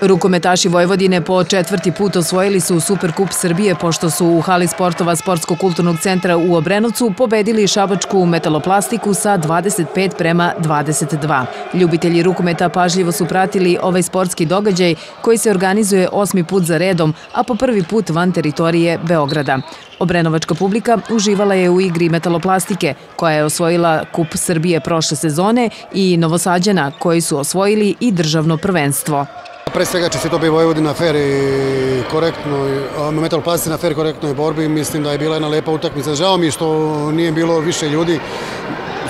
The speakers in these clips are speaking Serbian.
Rukometaši Vojvodine po četvrti put osvojili su Superkup Srbije pošto su u hali sportova Sportsko-kulturnog centra u Obrenovcu pobedili šabačku metaloplastiku sa 25 prema 22. Ljubitelji rukometa pažljivo su pratili ovaj sportski događaj koji se organizuje osmi put za redom, a po prvi put van teritorije Beograda. Obrenovačka publika uživala je u igri metaloplastike, koja je osvojila Kup Srbije prošle sezone i Novosađana, koji su osvojili i državno prvenstvo. Pre svega to bi Vojvodina fair i korektnoj, Metal Plasti na fair korektnoj borbi, mislim da je bila jedna lepa utakmica. Žao mi što nije bilo više ljudi,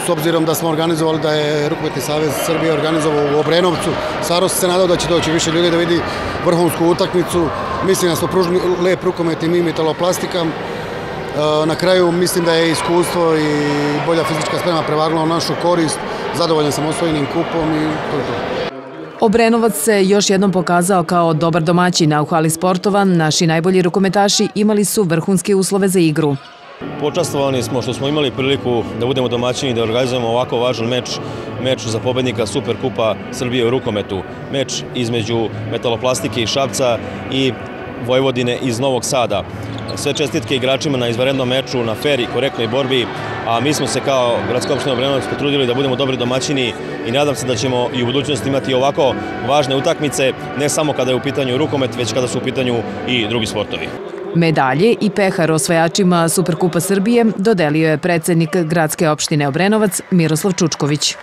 s obzirom da smo organizovali, da je Rukometni savez Srbije organizovao u Obrenovcu. Stvarno se nadao da će doći više ljudi da vidi vrhunsku utakmicu. Mislim da smo pružili lep rukomet i mi metaloplastika. Na kraju mislim da je iskustvo i bolja fizička sprema prevagla u našu korist. Zadovoljan sam osvojenim kupom i to je to. Obrenovac se još jednom pokazao kao dobar domaćin, a u hali sportova naši najbolji rukometaši imali su vrhunske uslove za igru. Počastovani smo što smo imali priliku da budemo domaćini i da organizujemo ovako važan meč, meč za pobednika Superkupa Srbije u rukometu, meč između metaloplastike i Šapca i Vojvodine iz Novog Sada. Sve čestitke igračima na izvarednom meču, na fer i korektnoj borbi, a mi smo se kao Gradska opština Obrenovac potrudili da budemo dobri domaćini i nadam se da ćemo i u budućnosti imati ovako važne utakmice, ne samo kada je u pitanju rukomet, već kada su u pitanju i drugi sportovi. Medalje i pehar osvajačima Superkupa Srbije dodelio je predsednik Gradske opštine Obrenovac Miroslav Čučković.